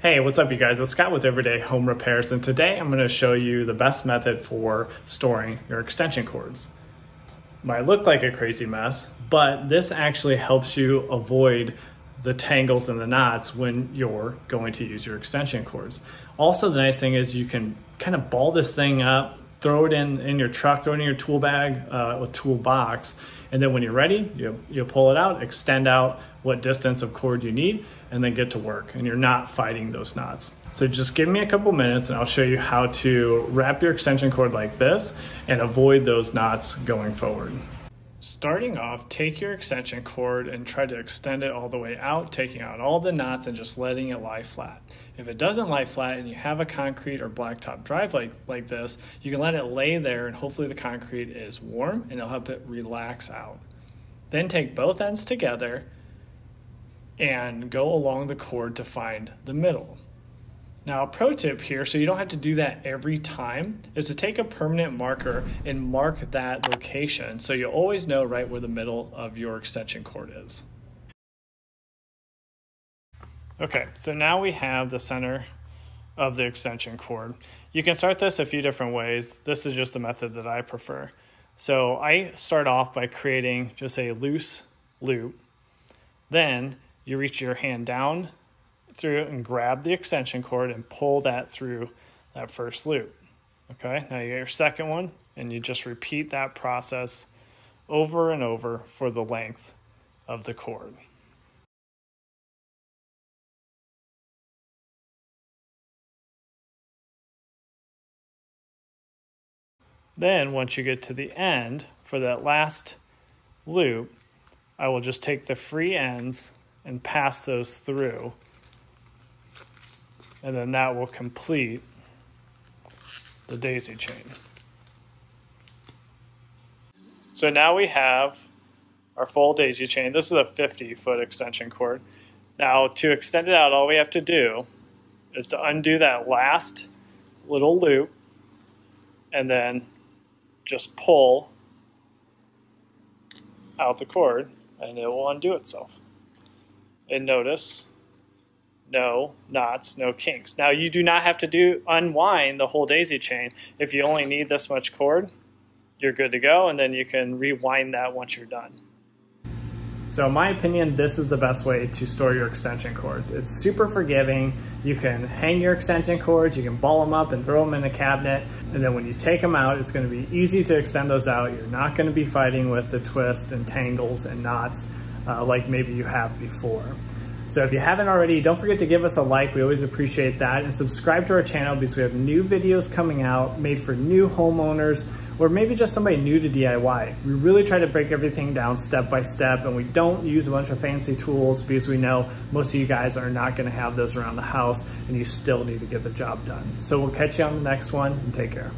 Hey, what's up you guys? It's Scott with Everyday Home Repairs and today I'm going to show you the best method for storing your extension cords. Might look like a crazy mess, but this actually helps you avoid the tangles and the knots when you're going to use your extension cords. Also, the nice thing is you can kind of ball this thing up, throw it in, in your truck, throw it in your tool bag, uh, a toolbox, and then when you're ready, you, you pull it out, extend out what distance of cord you need, and then get to work. And you're not fighting those knots. So just give me a couple minutes and I'll show you how to wrap your extension cord like this and avoid those knots going forward. Starting off, take your extension cord and try to extend it all the way out, taking out all the knots and just letting it lie flat. If it doesn't lie flat and you have a concrete or blacktop drive like, like this, you can let it lay there and hopefully the concrete is warm and it'll help it relax out. Then take both ends together and go along the cord to find the middle. Now, a pro tip here, so you don't have to do that every time, is to take a permanent marker and mark that location so you always know right where the middle of your extension cord is. Okay, so now we have the center of the extension cord. You can start this a few different ways. This is just the method that I prefer. So I start off by creating just a loose loop. Then you reach your hand down through and grab the extension cord and pull that through that first loop. Okay, now you get your second one and you just repeat that process over and over for the length of the cord. Then once you get to the end for that last loop, I will just take the free ends and pass those through and then that will complete the daisy chain. So now we have our full daisy chain. This is a 50 foot extension cord. Now to extend it out, all we have to do is to undo that last little loop and then just pull out the cord and it will undo itself. And notice no knots, no kinks. Now you do not have to do unwind the whole daisy chain. If you only need this much cord, you're good to go and then you can rewind that once you're done. So in my opinion, this is the best way to store your extension cords. It's super forgiving. You can hang your extension cords, you can ball them up and throw them in the cabinet. And then when you take them out, it's gonna be easy to extend those out. You're not gonna be fighting with the twists and tangles and knots uh, like maybe you have before. So if you haven't already, don't forget to give us a like. We always appreciate that. And subscribe to our channel because we have new videos coming out made for new homeowners or maybe just somebody new to DIY. We really try to break everything down step by step and we don't use a bunch of fancy tools because we know most of you guys are not gonna have those around the house and you still need to get the job done. So we'll catch you on the next one and take care.